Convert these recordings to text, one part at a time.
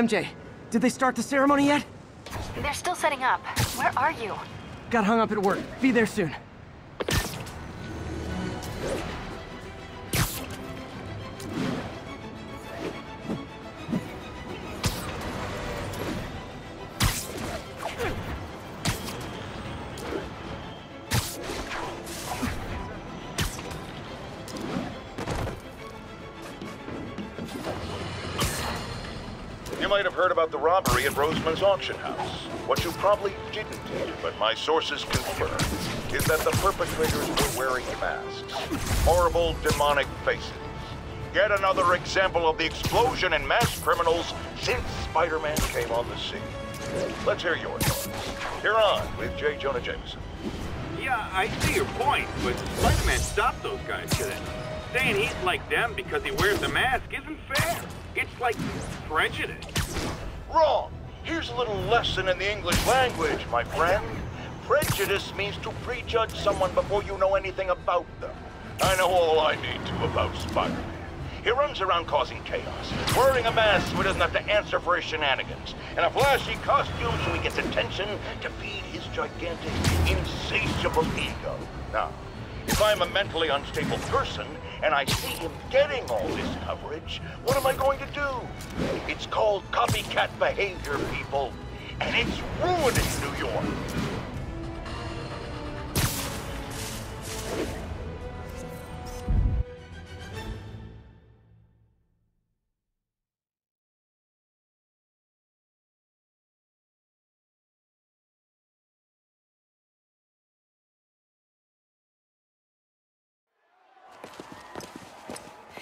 MJ, did they start the ceremony yet? They're still setting up. Where are you? Got hung up at work. Be there soon. About the robbery at Roseman's auction house. What you probably didn't hear, but my sources confirm, is that the perpetrators were wearing masks. Horrible, demonic faces. Yet another example of the explosion in mass criminals since Spider-Man came on the scene. Let's hear your thoughts. You're on with J. Jonah Jameson. Yeah, I see your point, but Spider-Man stopped those guys today. Saying he's like them because he wears a mask isn't fair. It's like prejudice. Wrong. Here's a little lesson in the English language, my friend. Prejudice means to prejudge someone before you know anything about them. I know all I need to about Spider-Man. He runs around causing chaos, wearing a mask so he doesn't have to answer for his shenanigans, and a flashy costume so he gets attention to feed his gigantic, insatiable ego. Now, if I'm a mentally unstable person and I see him getting all this coverage, what am I going to do? It's called copycat behavior, people, and it's ruining New York.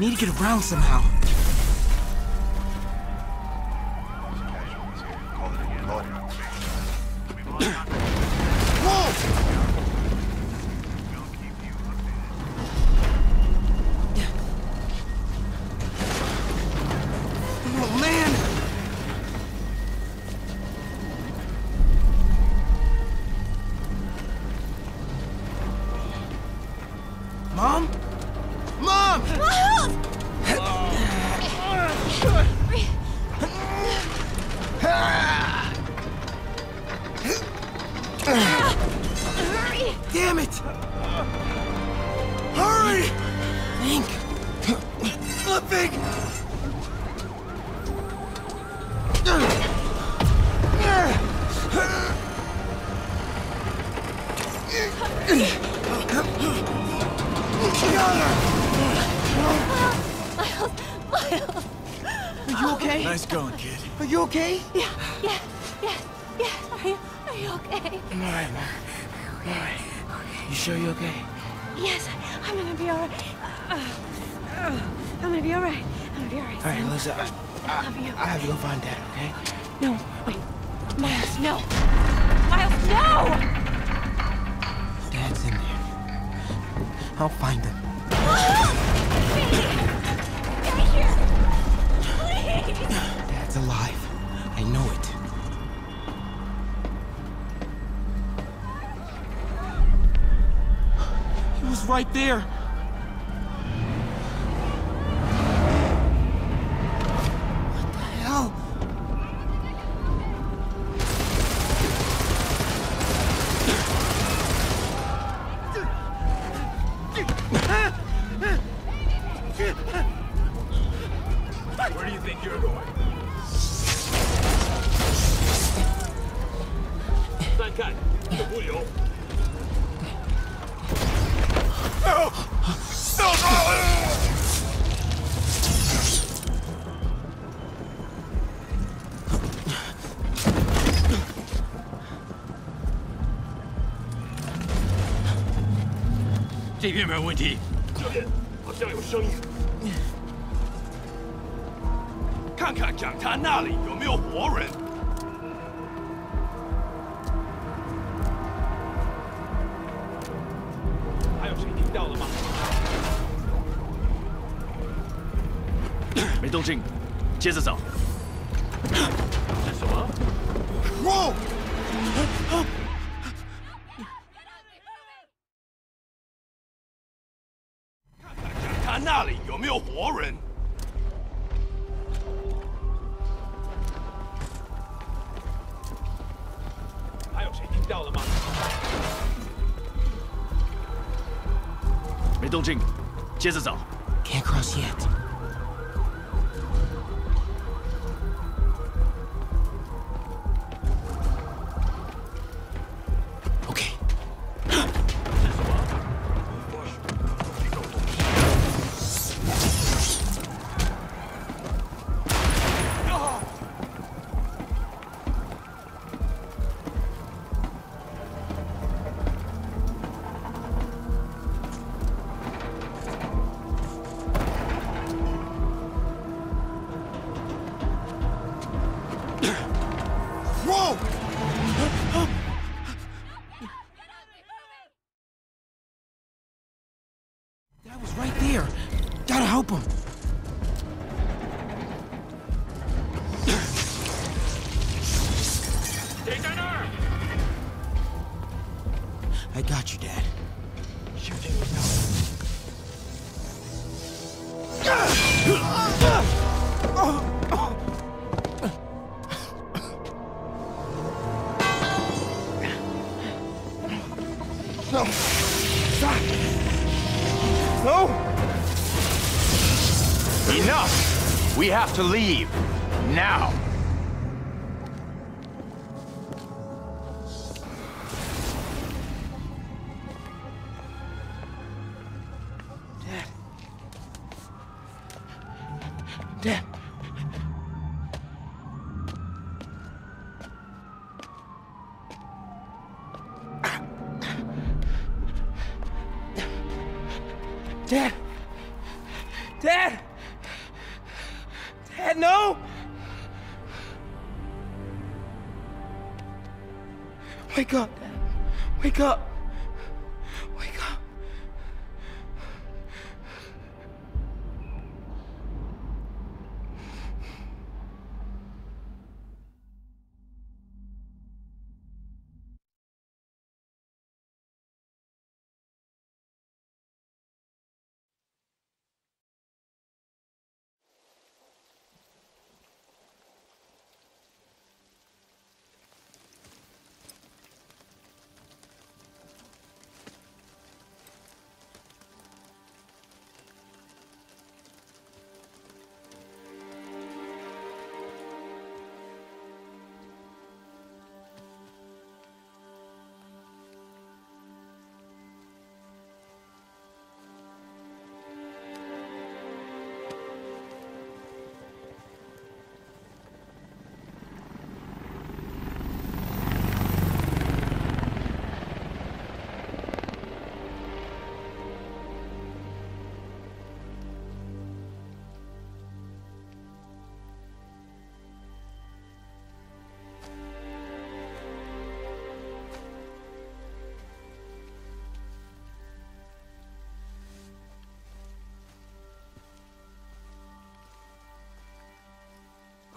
Need to get around somehow. right there. 有没有问题？这边好像有声音，看看讲坛那里有没有活人。还有谁听到了吗？没动静，接着走。接着找。 To leave. Now!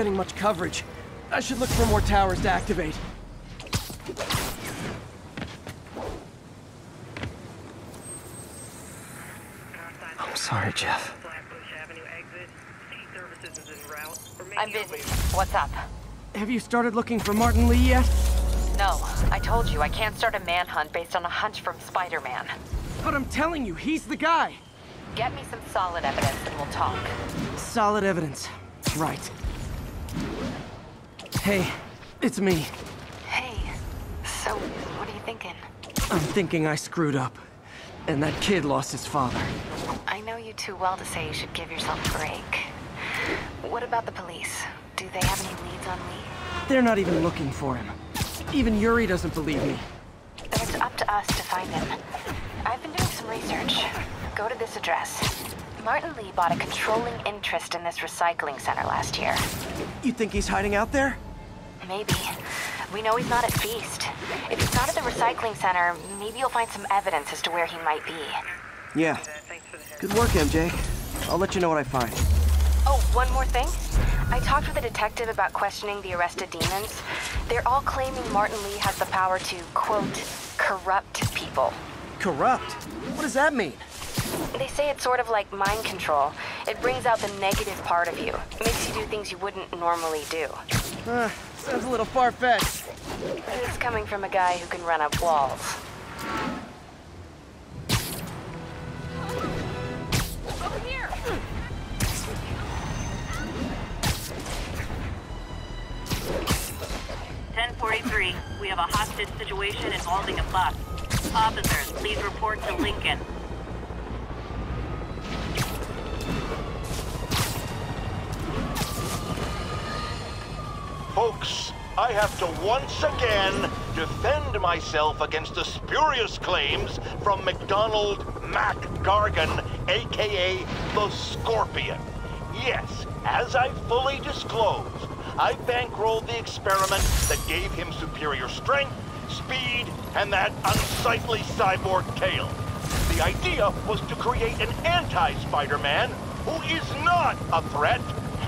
Getting much coverage. I should look for more towers to activate. I'm sorry, Jeff. I'm busy. What's up? Have you started looking for Martin Li yet? No, I told you I can't start a manhunt based on a hunch from Spider-Man. But I'm telling you, he's the guy. Get me some solid evidence and we'll talk. Solid evidence. Right. Hey, it's me. Hey, so what are you thinking? I'm thinking I screwed up. And that kid lost his father. I know you too well to say you should give yourself a break. What about the police? Do they have any leads on Li? They're not even looking for him. Even Yuri doesn't believe me. Then it's up to us to find him. I've been doing some research. Go to this address. Martin Li bought a controlling interest in this recycling center last year. You think he's hiding out there? Maybe. We know he's not at Feast. If he's not at the recycling center, maybe you'll find some evidence as to where he might be. Yeah. Good work, MJ. I'll let you know what I find. Oh, one more thing. I talked with a detective about questioning the arrested demons. They're all claiming Martin Li has the power to, quote, corrupt people. Corrupt? What does that mean? They say it's sort of like mind control. It brings out the negative part of you. It Makes you do things you wouldn't normally do. Uh, sounds a little far-fetched. This is coming from a guy who can run up walls. Over here! Ten forty-three. We have a hostage situation involving a bus. Officers, please report to Lincoln. Folks, I have to once again defend myself against the spurious claims from MacDonald Mac Gargan, aka the Scorpion. Yes, as I fully disclosed, I bankrolled the experiment that gave him superior strength, speed, and that unsightly cyborg tail. The idea was to create an anti-Spider-Man who is not a threat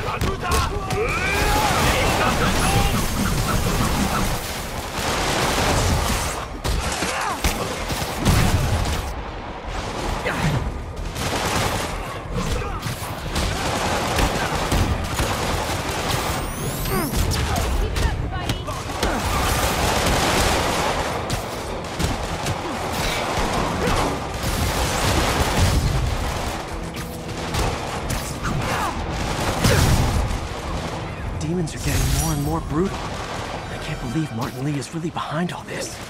うわ! Really behind all this.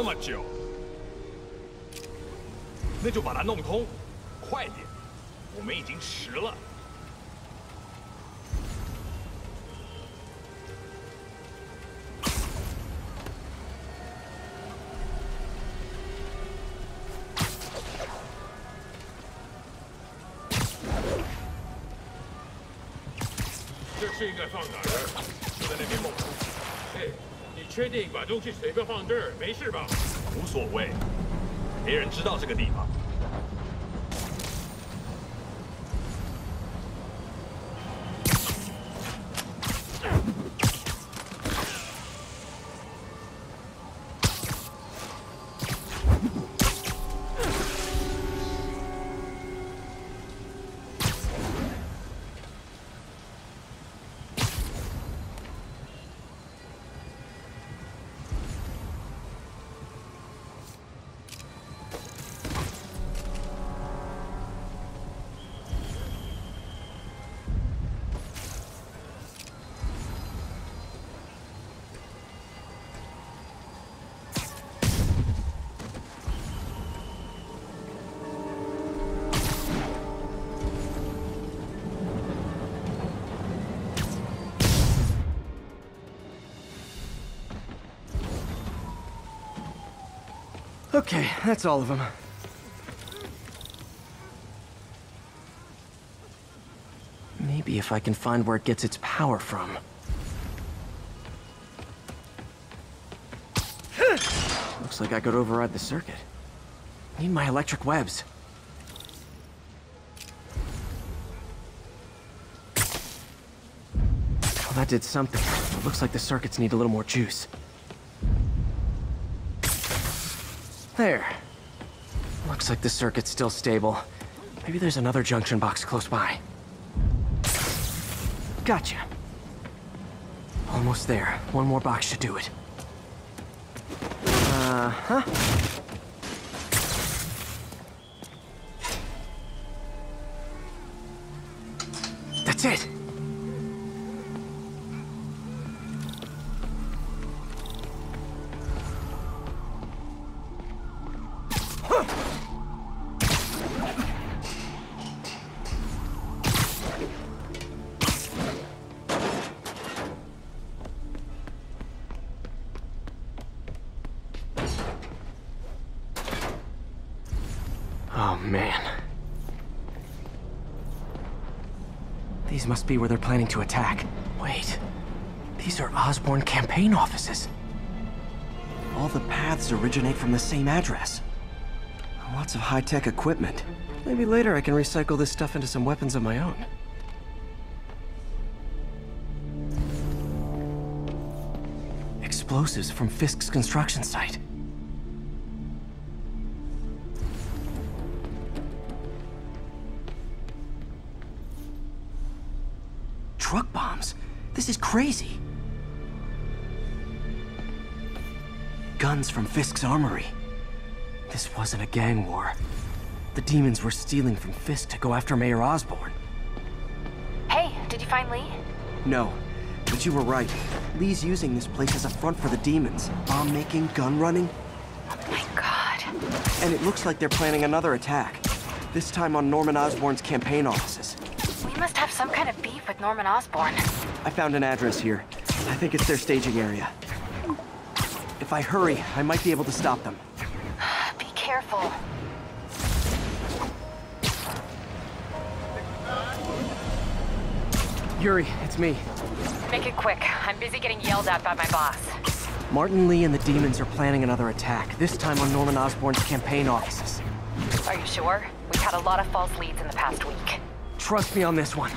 那么久？那就把它弄通，快点，我们已经迟了。这是应该放哪？确定把东西随便放这儿没事吧？无所谓，没人知道这个地方。Okay, that's all of them. Maybe if I can find where it gets its power from. Looks like I could override the circuit. Need my electric webs. Well, that did something. It looks like the circuits need a little more juice. There. Looks like the circuit's still stable. Maybe there's another junction box close by. Gotcha. Almost there. One more box should do it. Uh-huh. That's it! Be where they're planning to attack. Wait. These are Osborn campaign offices. All the paths originate from the same address. Lots of high-tech equipment. Maybe later I can recycle this stuff into some weapons of my own. Explosives from Fisk's construction site. Crazy. Guns from Fisk's armory. This wasn't a gang war. The demons were stealing from Fisk to go after Mayor Osborn. Hey, did you find Li? No, but you were right. Li's using this place as a front for the demons. Bomb making, gun running. Oh my god. And it looks like they're planning another attack. This time on Norman Osborn's campaign offices. We must have some kind of beef with Norman Osborn. I found an address here. I think it's their staging area. If I hurry, I might be able to stop them. Be careful. Yuri, it's me. Make it quick. I'm busy getting yelled at by my boss. Martin Li and the demons are planning another attack, this time on Norman Osborn's campaign offices. Are you sure? We've had a lot of false leads in the past week. Trust me on this one.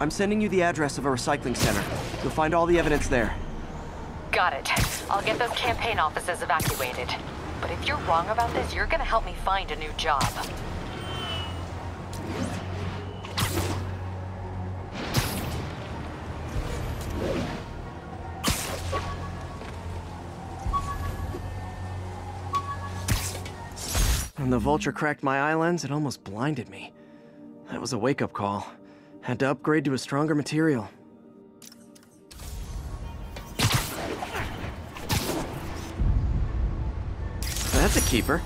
I'm sending you the address of a recycling center. You'll find all the evidence there. Got it. I'll get those campaign offices evacuated. But if you're wrong about this, you're gonna help me find a new job. When the vulture cracked my eye lens, it almost blinded me. That was a wake-up call. Had to upgrade to a stronger material. That's a keeper.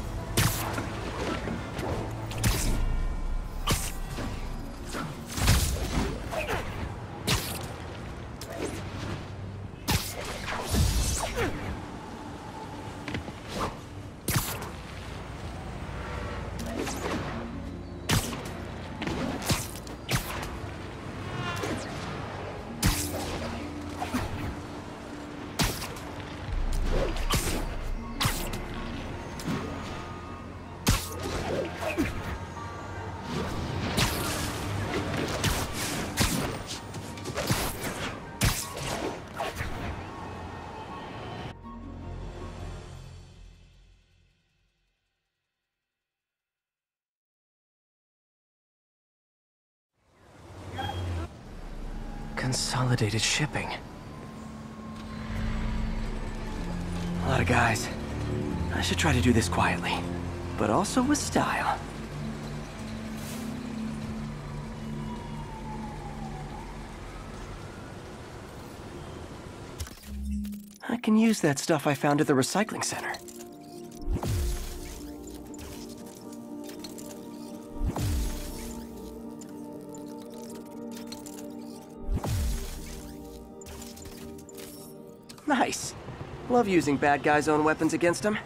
Consolidated shipping. A lot of guys. I should try to do this quietly, but also with style. I can use that stuff I found at the recycling center. Love using bad guys' own weapons against them.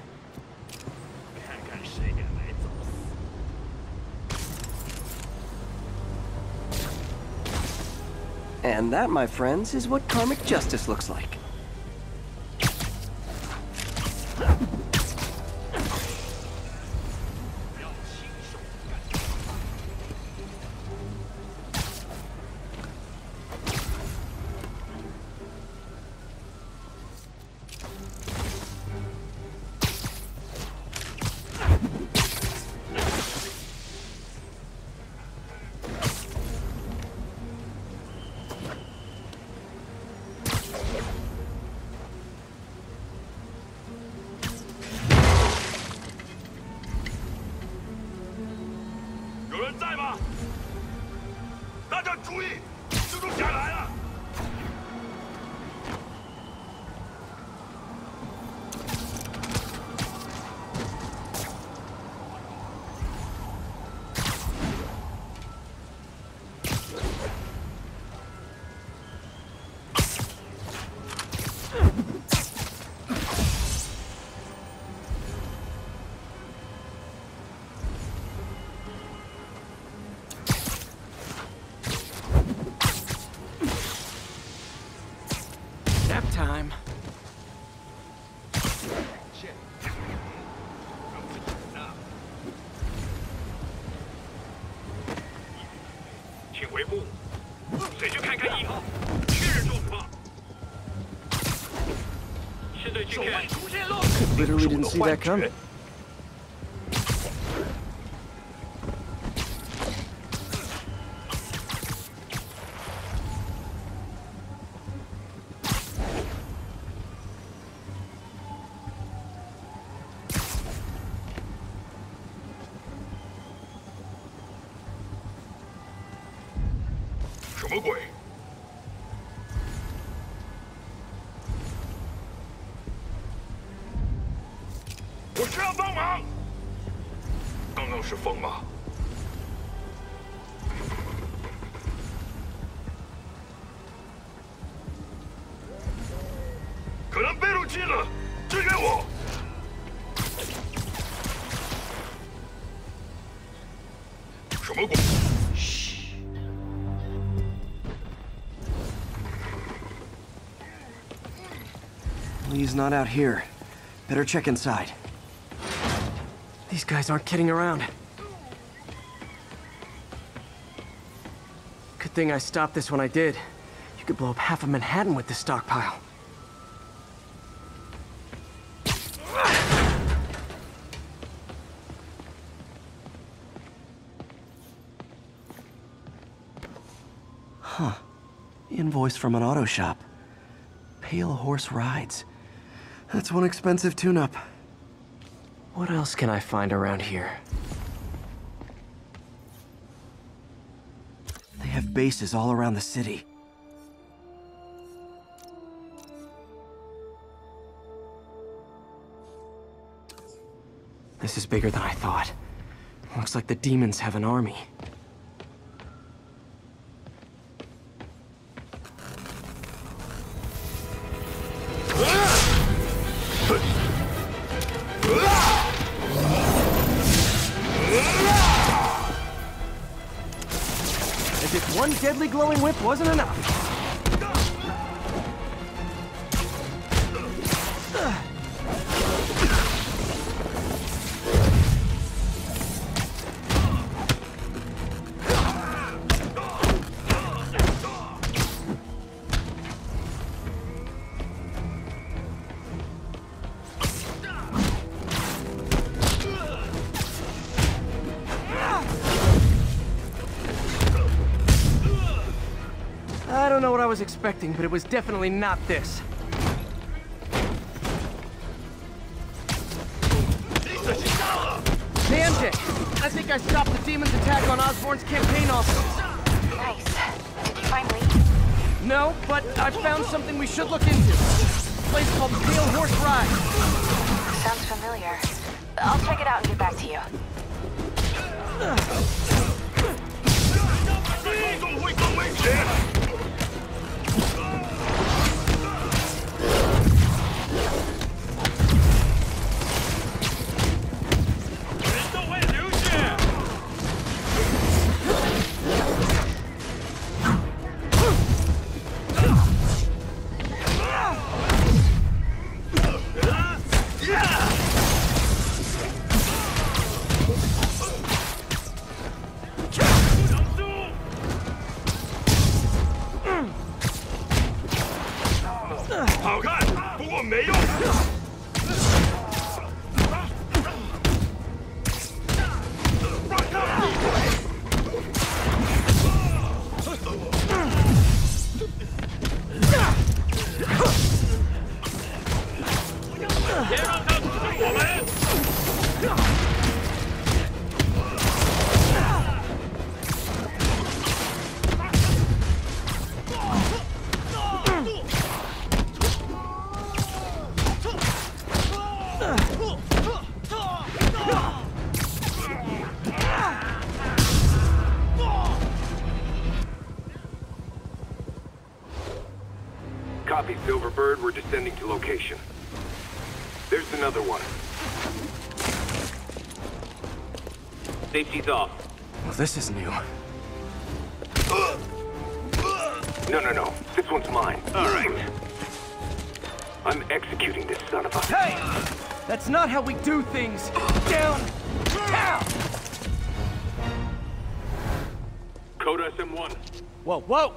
And that, my friends, is what karmic justice looks like. 的主意，集中下来了。回部，谁去看看一号？确认状况。现在去看。出现了。 Literally didn't see that coming. Li's not out here. Better check inside. These guys aren't kidding around. Good thing I stopped this when I did. You could blow up half of Manhattan with this stockpile. Invoice from an auto shop. Pale Horse Rides. That's one expensive tune-up. What else can I find around here? They have bases all around the city. This is bigger than I thought. Looks like the demons have an army. Wasn't enough. expecting, but it was definitely not this. Damn it! I think I stopped the demon's attack on Osborn's campaign office. Nice. Did you find Li? No, but I found something we should look into. A place called Pale Horse Ride. Sounds familiar. I'll check it out and get back to you. Wait, wait, location. There's another one. Safety's off. Well, this is new. No, no, no. This one's mine. All right. I'm executing this son of a... Hey! That's not how we do things! Down! Down! Code SM1. Whoa, whoa!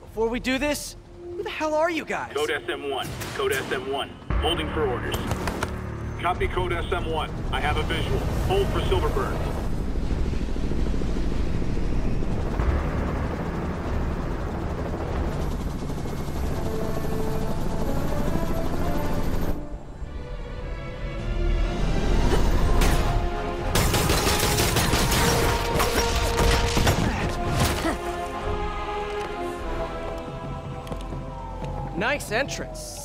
Before we do this, who the hell are you guys? Code SM1. Code SM1. Holding for orders. Copy Code SM1. I have a visual. Hold for Silverburn. Nice entrance.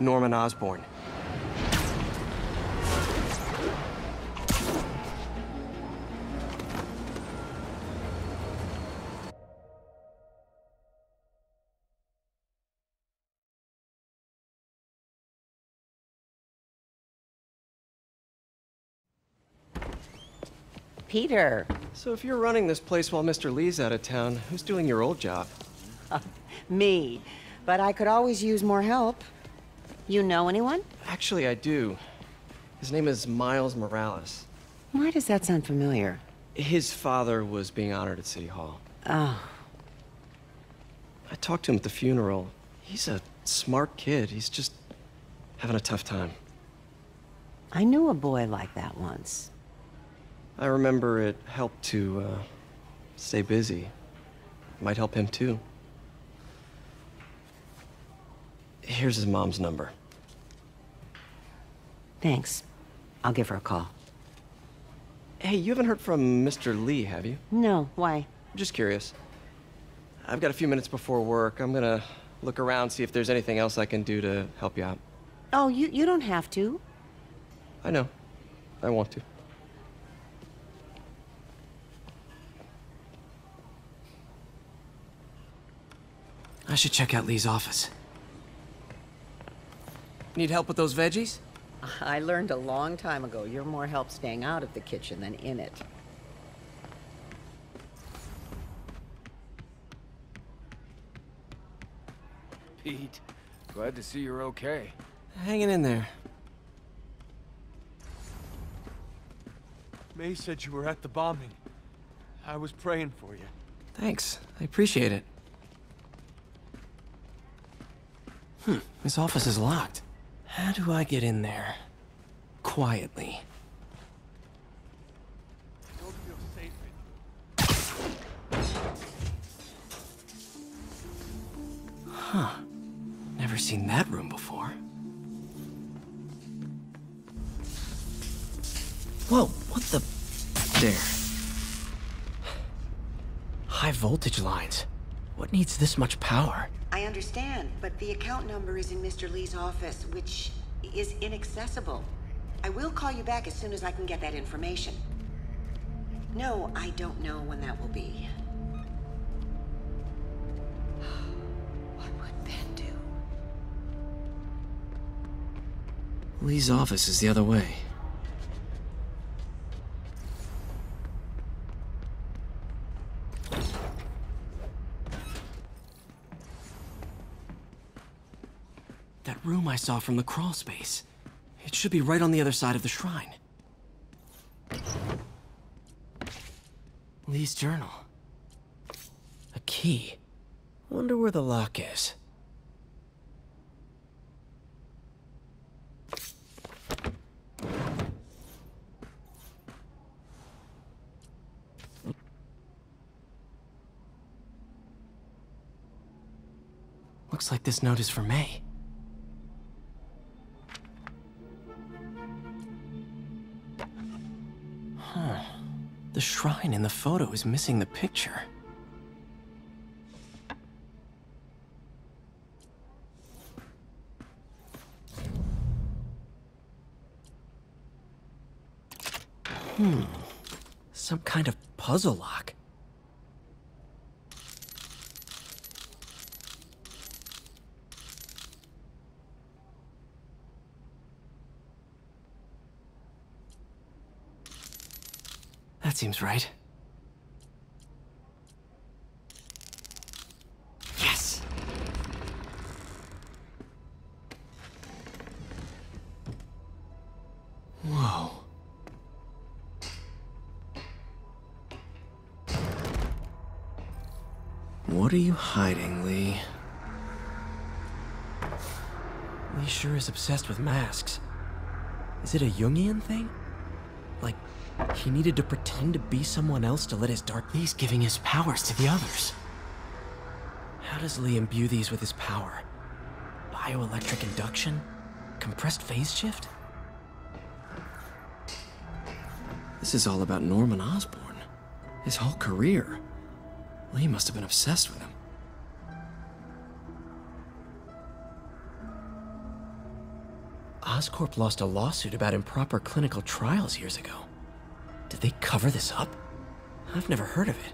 Norman Osborn. Peter. So if you're running this place while Mr. Li's out of town, who's doing your old job? Me. But I could always use more help. You know anyone? Actually, I do. His name is Miles Morales. Why does that sound familiar? His father was being honored at City Hall. Oh. I talked to him at the funeral. He's a smart kid. He's just having a tough time. I knew a boy like that once. I remember it helped to uh, stay busy. It Might help him too. Here's his mom's number. Thanks. I'll give her a call. Hey, you haven't heard from Mr. Li, have you? No, why? I'm just curious. I've got a few minutes before work. I'm gonna look around, see if there's anything else I can do to help you out. Oh, you, you don't have to. I know. I want to. I should check out Li's office. Need help with those veggies? I learned a long time ago you're more help staying out of the kitchen than in it. Pete, glad to see you're okay. Hanging in there. May said you were at the bombing. I was praying for you. Thanks. I appreciate it. Hmm, his office is locked. How do I get in there? Quietly. Huh. Never seen that room before. Whoa, what the... There. High voltage lines. What needs this much power? I understand, but the account number is in Mr. Li's office, which is inaccessible. I will call you back as soon as I can get that information. No, I don't know when that will be. What would Ben do? Li's office is the other way. I saw from the crawl space. It should be right on the other side of the shrine. Li's journal. A key. Wonder where the lock is. Looks like this note is for May. The shrine in the photo is missing the picture. Hmm. Some kind of puzzle lock. That seems right. Yes! Whoa. What are you hiding, Li? Li sure is obsessed with masks. Is it a Jungian thing? Like, he needed to pretend to be someone else to let his dark... He's giving his powers to the others. How does Li imbue these with his power? Bioelectric induction? Compressed phase shift? This is all about Norman Osborn. His whole career. Li must have been obsessed with him. Oscorp lost a lawsuit about improper clinical trials years ago. Did they cover this up? I've never heard of it.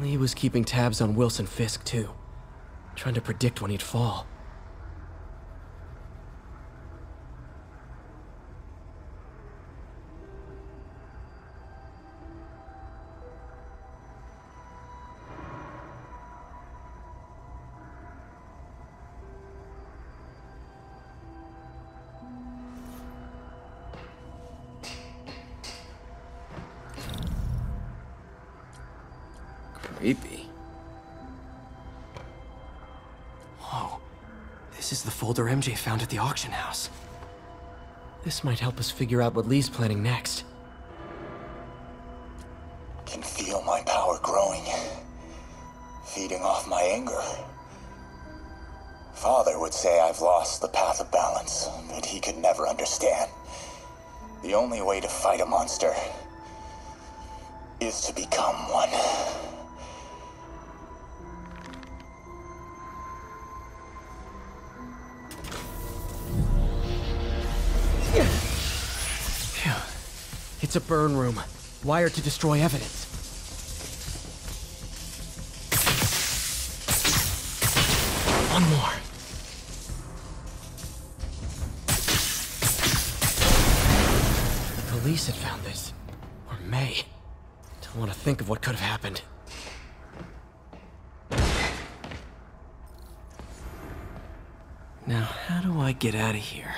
Li was keeping tabs on Wilson Fisk, too. Trying to predict when he'd fall. Auction house. This might help us figure out what Li's planning next. Can feel my power growing, feeding off my anger. Father would say I've lost the path of balance, but he could never understand. The only way to fight a monster is to become one. It's a burn room, wired to destroy evidence. One more. The police had found this. Or May. Don't want to think of what could have happened. Now, how do I get out of here?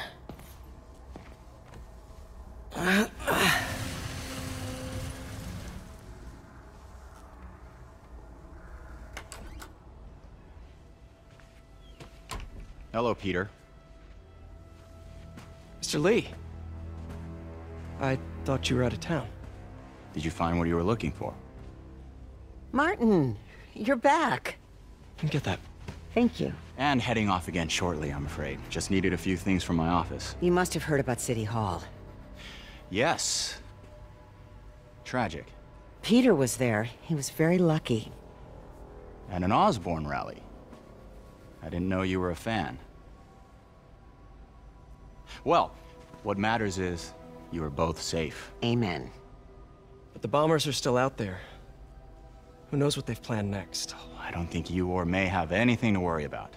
Hello, Peter. Mr. Li. I thought you were out of town. Did you find what you were looking for? Martin, you're back. Get that. Thank you. And heading off again shortly, I'm afraid. Just needed a few things from my office. You must have heard about City Hall. Yes. Tragic. Peter was there. He was very lucky. And an Osborn rally. I didn't know you were a fan. Well, what matters is you are both safe. Amen. But the bombers are still out there. Who knows what they've planned next? I don't think you or May have anything to worry about.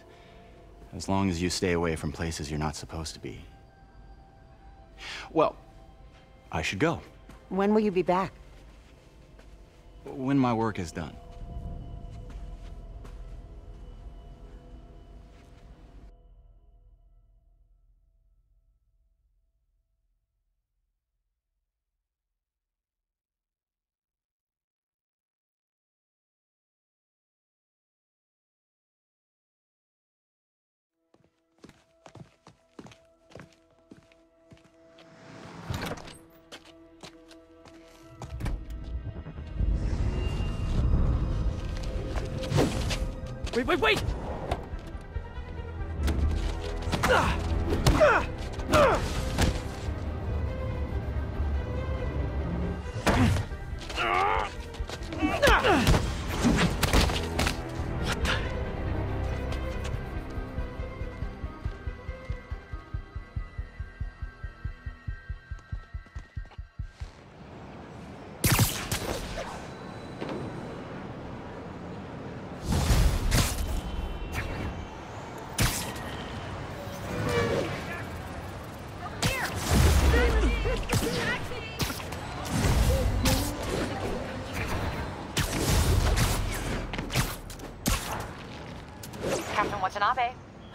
As long as you stay away from places you're not supposed to be. Well, I should go. When will you be back? When my work is done. Wait, wait, wait!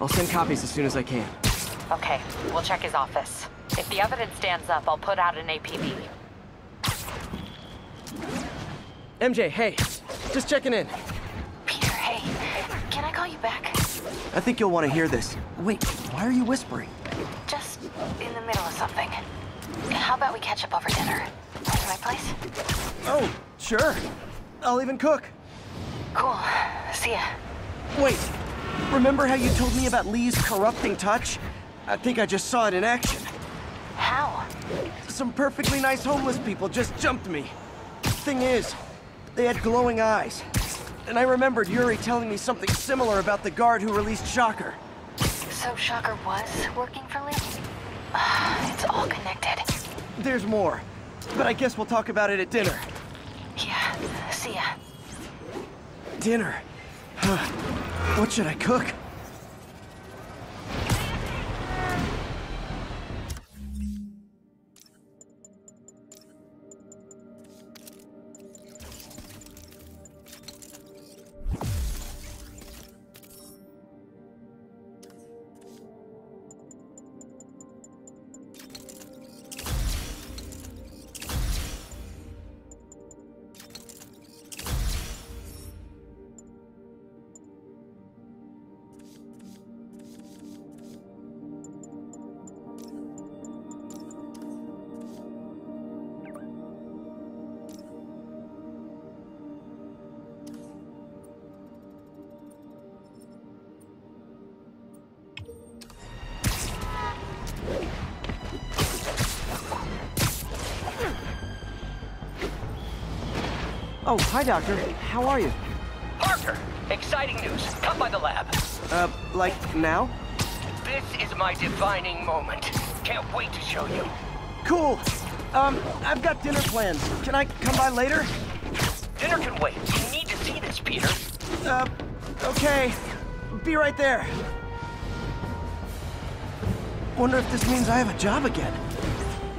I'll send copies as soon as I can. Okay, we'll check his office. If the evidence stands up, I'll put out an APB. MJ, hey. Just checking in. Peter, hey. Can I call you back? I think you'll want to hear this. Wait, why are you whispering? Just in the middle of something. How about we catch up over dinner? At my place? Oh, sure. I'll even cook. Cool. See ya. Wait, remember how you told me about Li's corrupting touch? I think I just saw it in action. How? Some perfectly nice homeless people just jumped me. Thing is, they had glowing eyes. And I remembered Yuri telling me something similar about the guard who released Shocker. So Shocker was working for Li? it's all connected. There's more. But I guess we'll talk about it at dinner. Yeah, see ya. Dinner. What should I cook? Hi, Doctor. How are you? Parker, exciting news. Come by the lab. Uh, like now? This is my defining moment. Can't wait to show you. Cool. Um, I've got dinner plans. Can I come by later? Dinner can wait. You need to see this, Peter. Uh, okay. Be right there. Wonder if this means I have a job again.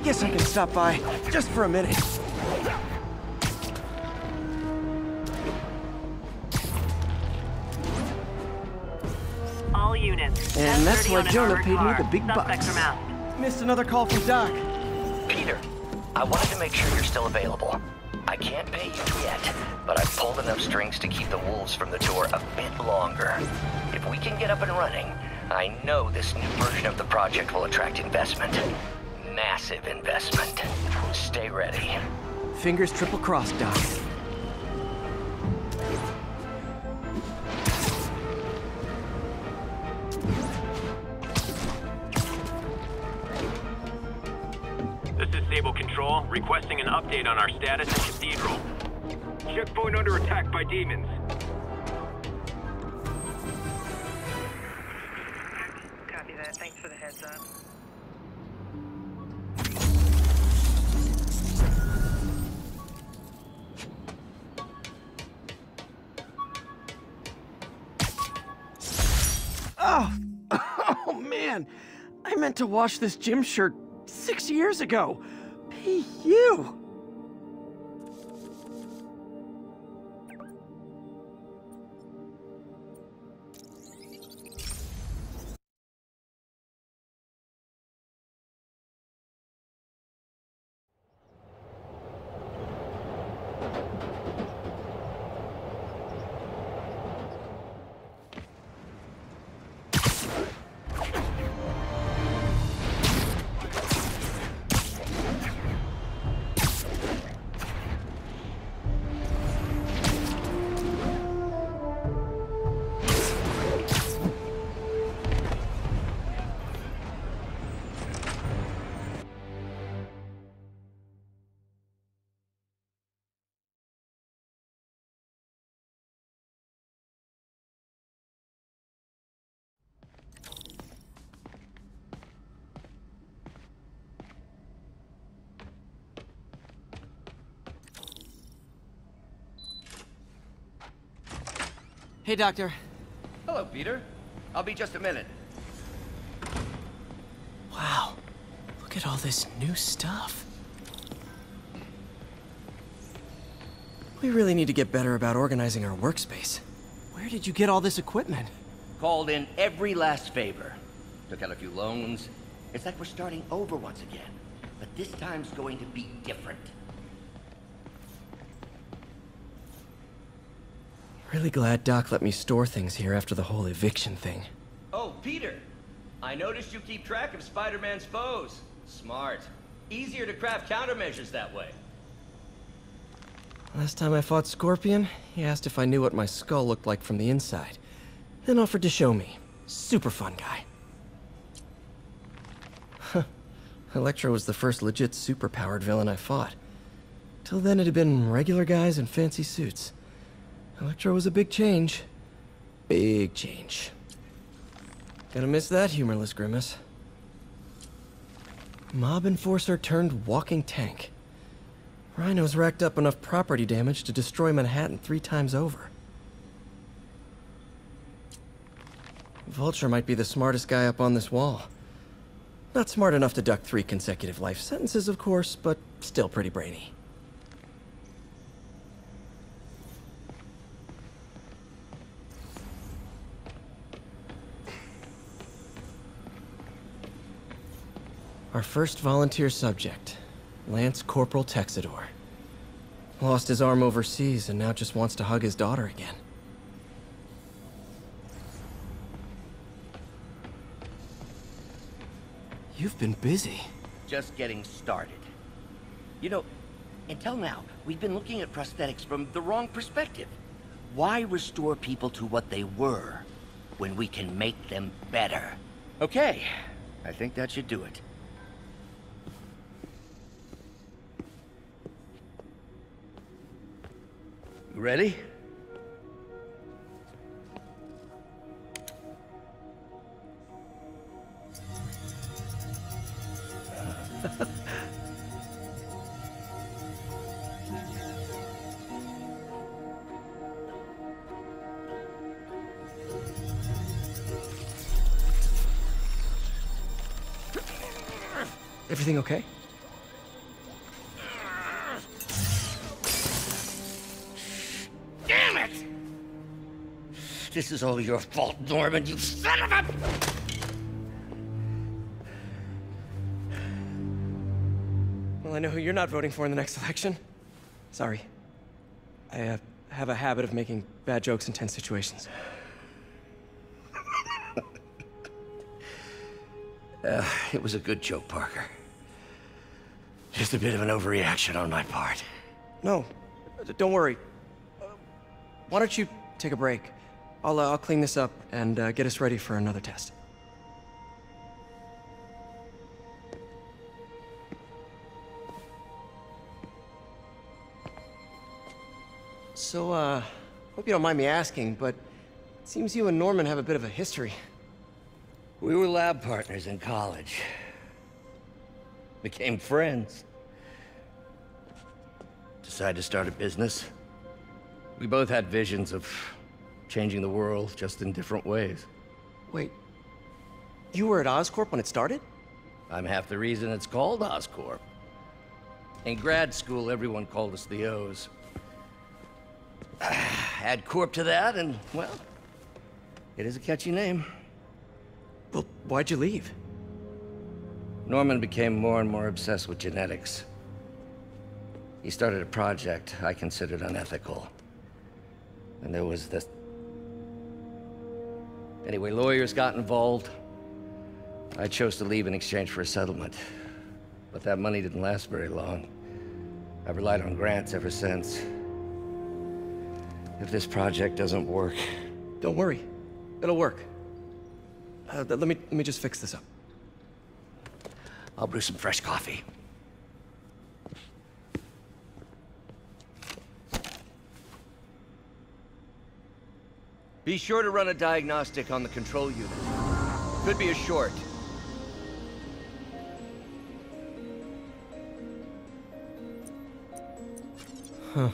Guess I can stop by, just for a minute. Units. And that's why 10:30 Jonah armored paid me the big Suspects bucks. are. Missed another call from Doc. Peter, I wanted to make sure you're still available. I can't pay you yet, but I've pulled enough strings to keep the wolves from the door a bit longer. If we can get up and running, I know this new version of the project will attract investment. Massive investment. Stay ready. Fingers triple crossed, Doc. Requesting an update on our status in Cathedral. Checkpoint under attack by demons. Copy that. Thanks for the heads up. Oh, oh man. I meant to wash this gym shirt six years ago. You. Hey, Doctor. Hello, Peter. I'll be just a minute. Wow. Look at all this new stuff. We really need to get better about organizing our workspace. Where did you get all this equipment? Called in every last favor. Took out a few loans. It's like we're starting over once again. But this time's going to be different. Really glad Doc let me store things here after the whole eviction thing. Oh, Peter! I noticed you keep track of Spider-Man's foes. Smart. Easier to craft countermeasures that way. Last time I fought Scorpion, he asked if I knew what my skull looked like from the inside. Then offered to show me. Super fun guy. Huh. Electro was the first legit super-powered villain I fought. Till then it had been regular guys in fancy suits. Electro was a big change. Big change. Gonna miss that humorless grimace. Mob enforcer turned walking tank. Rhino's racked up enough property damage to destroy Manhattan three times over. Vulture might be the smartest guy up on this wall. Not smart enough to duck three consecutive life sentences, of course, but still pretty brainy. Our first volunteer subject, Lance Corporal Texidor. Lost his arm overseas and now just wants to hug his daughter again. You've been busy. Just getting started. You know, until now, we've been looking at prosthetics from the wrong perspective. Why restore people to what they were when we can make them better? Okay, I think that should do it. Ready? Everything okay? This is all your fault, Norman, you son of a... Well, I know who you're not voting for in the next election. Sorry. I uh, have a habit of making bad jokes in tense situations. Uh, it was a good joke, Parker. Just a bit of an overreaction on my part. No, don't worry. Uh, why don't you take a break? I'll, uh, I'll clean this up and uh, get us ready for another test. So, uh, hope you don't mind me asking, but it seems you and Norman have a bit of a history. We were lab partners in college. Became friends. Decided to start a business. We both had visions of changing the world, just in different ways. Wait, you were at Oscorp when it started? I'm half the reason it's called Oscorp. In grad school, everyone called us the O's. Add Corp to that, and, well, it is a catchy name. Well, why'd you leave? Norman became more and more obsessed with genetics. He started a project I considered unethical. And there was this... Anyway, lawyers got involved. I chose to leave in exchange for a settlement. But that money didn't last very long. I've relied on grants ever since. If this project doesn't work... Don't worry. It'll work. Uh, let me let me just fix this up. I'll brew some fresh coffee. Be sure to run a diagnostic on the control unit. Could be a short. Huh.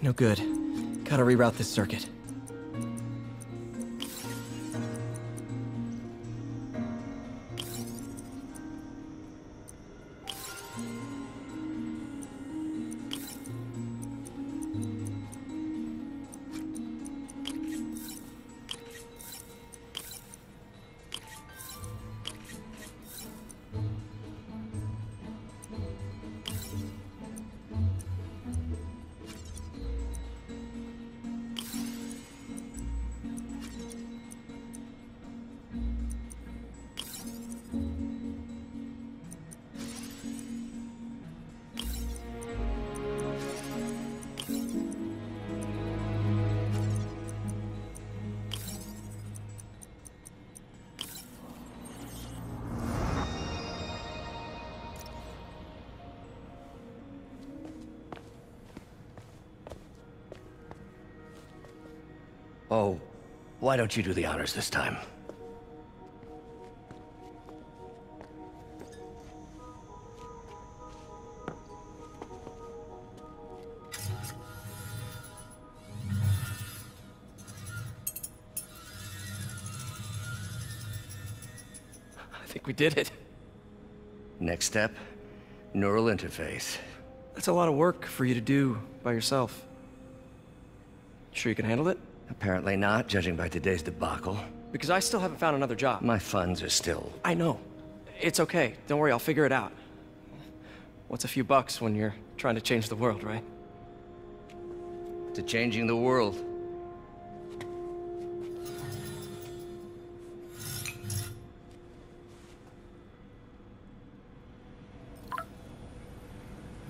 No good. Gotta reroute this circuit. Oh, why don't you do the honors this time? I think we did it. Next step, neural interface. That's a lot of work for you to do by yourself. Sure you can handle it? Apparently not, judging by today's debacle. Because I still haven't found another job. My funds are still... I know. It's okay. Don't worry, I'll figure it out. What's a few bucks when you're trying to change the world, right? To changing the world.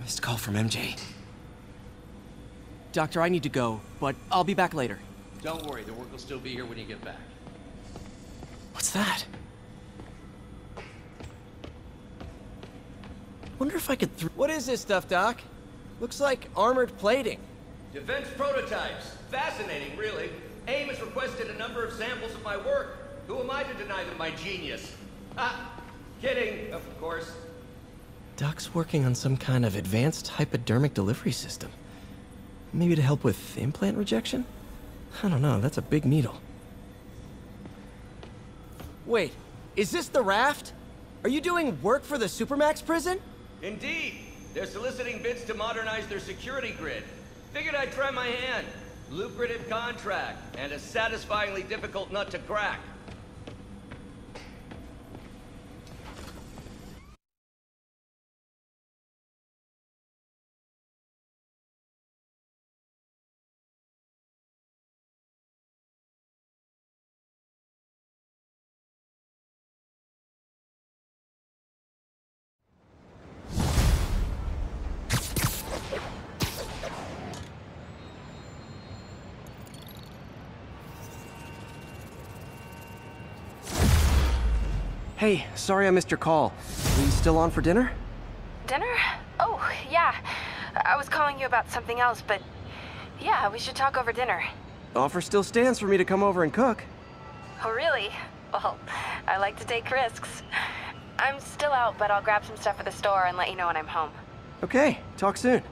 Missed call from MJ. Doctor, I need to go, but I'll be back later. Don't worry, the work will still be here when you get back. What's that? Wonder if I could th- What is this stuff, Doc? Looks like armored plating. Defense prototypes. Fascinating, really. AIM has requested a number of samples of my work. Who am I to deny them my genius? Ah, kidding, of course. Doc's working on some kind of advanced hypodermic delivery system. Maybe to help with implant rejection? I don't know, that's a big needle. Wait, is this the raft? Are you doing work for the Supermax prison? Indeed. They're soliciting bids to modernize their security grid. Figured I'd try my hand. Lucrative contract, and a satisfyingly difficult nut to crack. Hey, sorry I missed your call. Are you still on for dinner? Dinner? Oh, yeah. I was calling you about something else, but yeah, we should talk over dinner. Offer still stands for me to come over and cook. Oh, really? Well, I like to take risks. I'm still out, but I'll grab some stuff at the store and let you know when I'm home. Okay, talk soon.